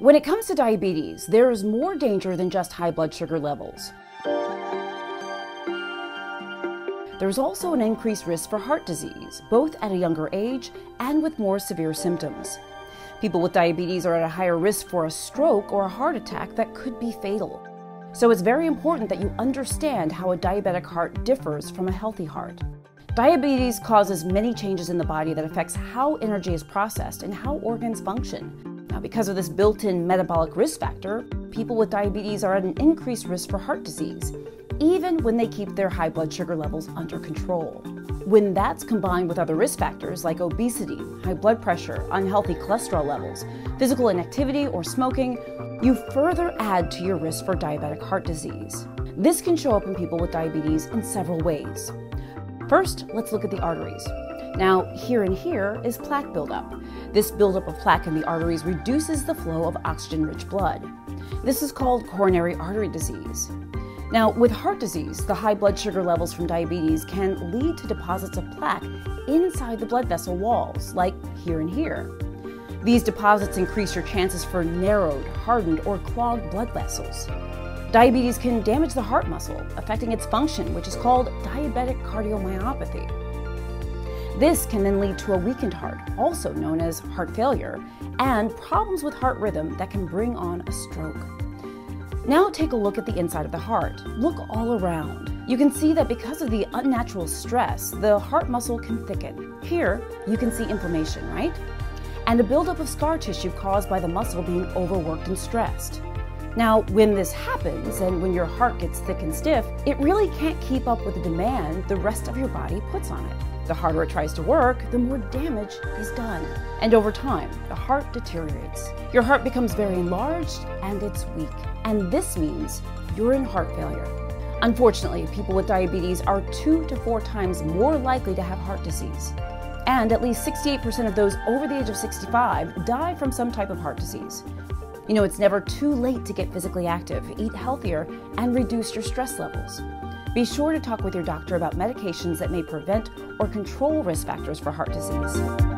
When it comes to diabetes, there is more danger than just high blood sugar levels. There's also an increased risk for heart disease, both at a younger age and with more severe symptoms. People with diabetes are at a higher risk for a stroke or a heart attack that could be fatal. So it's very important that you understand how a diabetic heart differs from a healthy heart. Diabetes causes many changes in the body that affects how energy is processed and how organs function. Now, because of this built-in metabolic risk factor, people with diabetes are at an increased risk for heart disease, even when they keep their high blood sugar levels under control. When that's combined with other risk factors like obesity, high blood pressure, unhealthy cholesterol levels, physical inactivity, or smoking, you further add to your risk for diabetic heart disease. This can show up in people with diabetes in several ways. First, let's look at the arteries. Now, here and here is plaque buildup. This buildup of plaque in the arteries reduces the flow of oxygen rich blood. This is called coronary artery disease. Now, with heart disease, the high blood sugar levels from diabetes can lead to deposits of plaque inside the blood vessel walls, like here and here. These deposits increase your chances for narrowed, hardened, or clogged blood vessels. Diabetes can damage the heart muscle, affecting its function, which is called diabetic cardiomyopathy. This can then lead to a weakened heart, also known as heart failure, and problems with heart rhythm that can bring on a stroke. Now take a look at the inside of the heart. Look all around. You can see that because of the unnatural stress, the heart muscle can thicken. Here, you can see inflammation, right? And a buildup of scar tissue caused by the muscle being overworked and stressed. Now, when this happens and when your heart gets thick and stiff, it really can't keep up with the demand the rest of your body puts on it. The harder it tries to work, the more damage is done. And over time, the heart deteriorates. Your heart becomes very enlarged and it's weak. And this means you're in heart failure. Unfortunately, people with diabetes are two to four times more likely to have heart disease. And at least 68% of those over the age of 65 die from some type of heart disease. You know, it's never too late to get physically active, eat healthier, and reduce your stress levels. Be sure to talk with your doctor about medications that may prevent or control risk factors for heart disease.